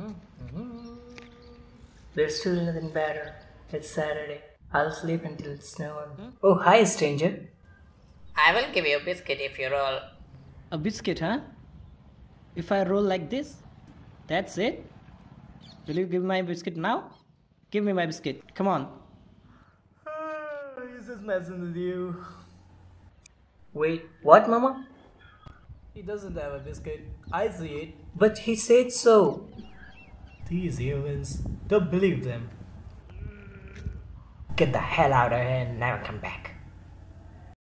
Mm-hmm. There's still nothing better. It's Saturday. I'll sleep until it's snowing. Oh, hi, stranger. I will give you a biscuit if you roll. A biscuit, huh? If I roll like this, that's it? Will you give me my biscuit now? Give me my biscuit. Come on. He's just messing with you. Wait, what, Mama? He doesn't have a biscuit. I see it. But he said so. These humans, don't believe them. Get the hell out of here and never come back.